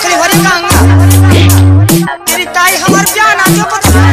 सकली हरे कांगा तेरी ताई हमार जाना जो पता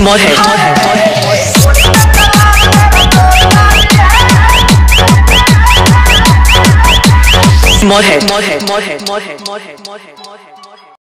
Mothead. Mothead. Mothead. Mothead. Mothead. Mothead. Mothead.